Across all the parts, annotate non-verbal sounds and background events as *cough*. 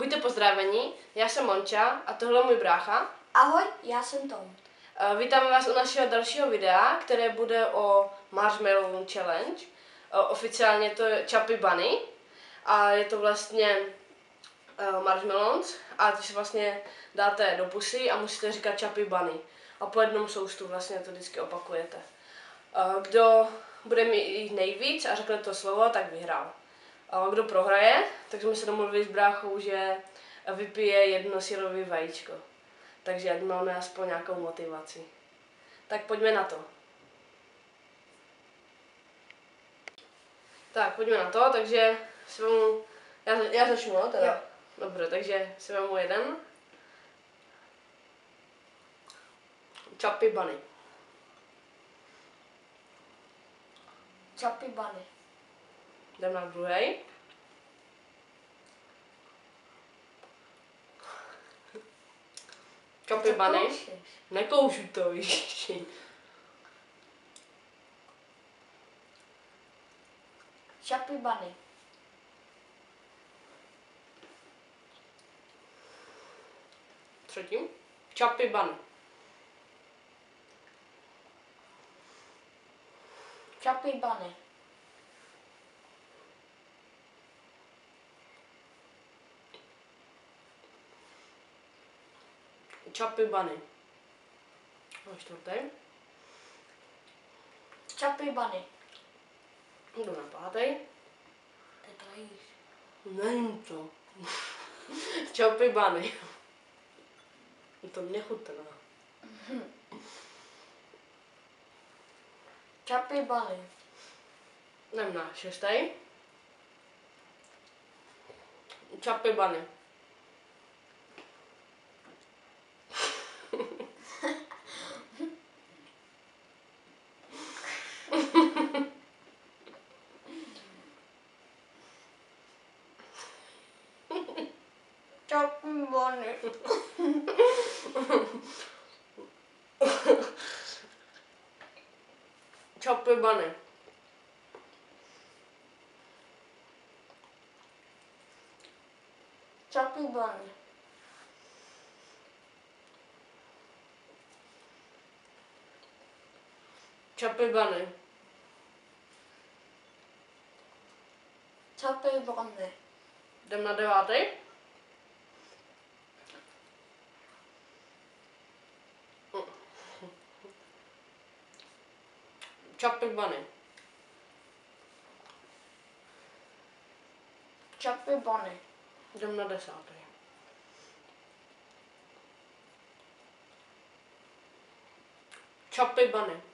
Buďte pozdraveni, já jsem Monča a tohle je můj brácha. Ahoj, já jsem Tom. Eh, Vítáme vás u našeho dalšího videa, které bude o Marshmallow Challenge. Eh, Oficiálně to je Chappy Bunny a je to vlastně eh, marshmallows a ty si vlastně dáte do pusy a musíte říkat Chappy Bunny. A po jednom soustu vlastně to vždycky opakujete. Kdo bude mít nejvíc a řekne to slovo, tak vyhrál. A kdo prohraje, tak jsme se domluvili s bráchou, že vypije jedno sírový vajíčko. Takže ať máme aspoň nějakou motivaci. Tak pojďme na to. Tak, pojďme na to, takže si vemu, já, já začnu, no, teda. Jo. Dobře, takže si vemu jeden. Chappy Bunny. Chappy Bunny. Jdem na druhý. Koušeš? Nekoušu to, ježiši. Chappy Bunny. Třetí. Chappy Bunny. Chappy Bunny. A čtvrtý. Chappy Bunny. Jdu na pátý. Ty to jíš. Nevím to. *laughs* Chappy Bunny. *laughs* To mě chutná. Chappy *laughs* Bunny. Jdem na šestý. Chappy Bunny. Captain Bonnet. Chopper Bunny. Chopper Bunny. छप्पे बने छप्पे बने Lämna det av dig. Chopping bunny. Chopping bunny. Lämna det av dig. Chopping bunny.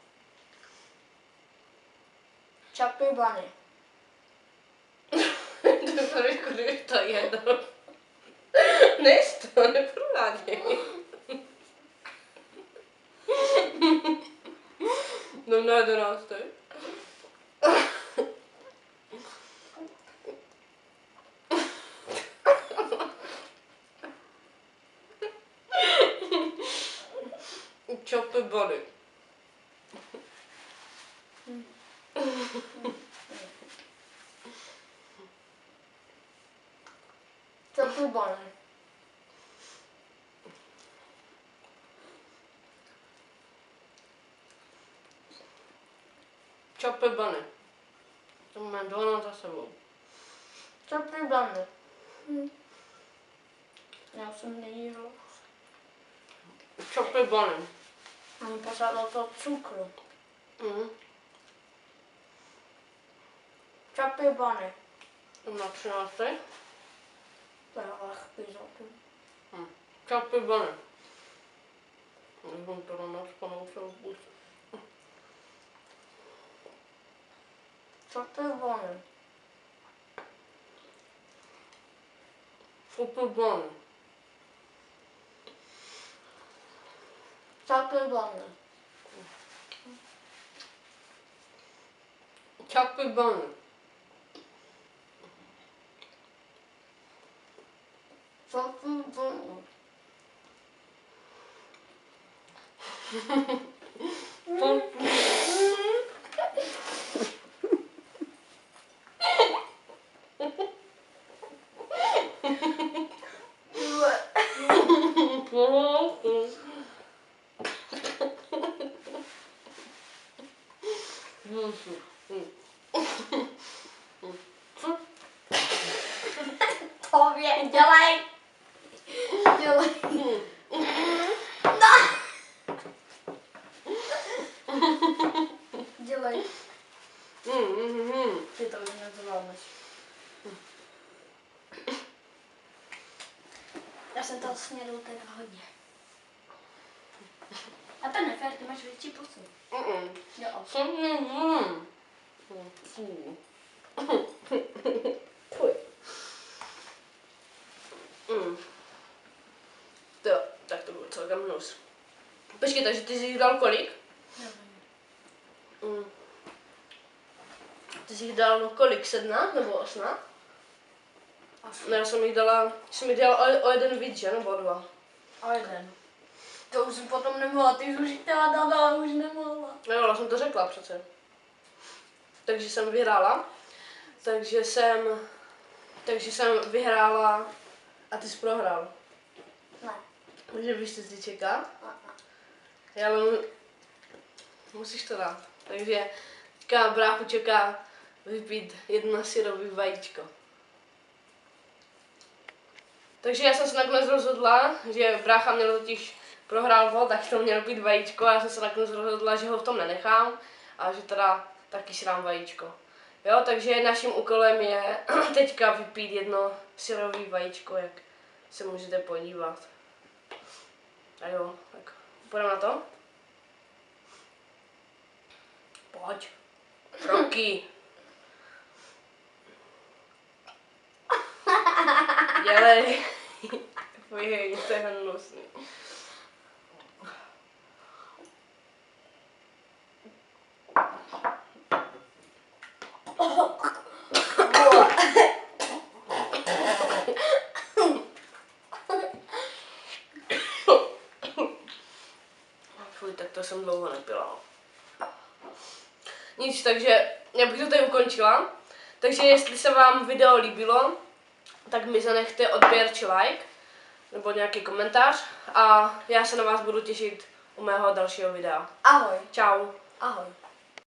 Chappy Bunny. *laughs* to je trošku to jedno. *laughs* Než to, neprováděj. Jdem *laughs* na jedenáctý. Chappy Bunny. Chappy Bunny. Chappy Bunny. To 12 za sebou. Chappy Bunny. Hm. Já jsem nejíl. Chappy Bunny. Mám pořád to cukru. Mhm. Czapy bony. No, trzynastej? Prawach pizotu. Hmm. Czapy bony. Bym to na nas pomocą buzi. Czapy bony. Czapy bony. Czapy bony. Tobie, działaj! Да! Делай. Ты этого не отзывалась. Аз съм толкова снял от една година. А то на ферте можеш вече пусъл. Съм не мам. Фу. Фу. Фу. Celkem hnus. Počkej, takže ty jsi jich dal kolik? Mm. Ty jsi jich dal kolik? Sedna nebo osna? Asi. Ne, já jsem jich dala, jsem jich dala o, o jeden víc, že? Nebo o dva. A jeden. To už jsem potom nemohla, ty jsi už chtěla dát, ale už nemohla. No jo, já jsem to řekla přece. Takže jsem vyhrála. Takže jsem, takže jsem vyhrála a ty jsi prohrál. Ne. Takže víš, co si čeká? Já ale musíš to dát. Takže teďka bráchu čeká vypít jedno syrový vajíčko. Takže já jsem se nakonec rozhodla, že brácha měl totiž prohrál vol, tak to měl pít vajíčko a já jsem se nakonec rozhodla, že ho v tom nenechám a že teda taky srám vajíčko. Jo, takže naším úkolem je *clears throat* teďka vypít jedno syrový vajíčko, jak se můžete podívat. Algo, ecco. Oppure una to? Poggio. Rocky. Я jsem dlouho nepila. Nic, takže já bych to tady ukončila. Takže jestli se vám video líbilo, tak mi zanechte odběr či like, nebo nějaký komentář a já se na vás budu těšit u mého dalšího videa. Ahoj. Čau. Ahoj.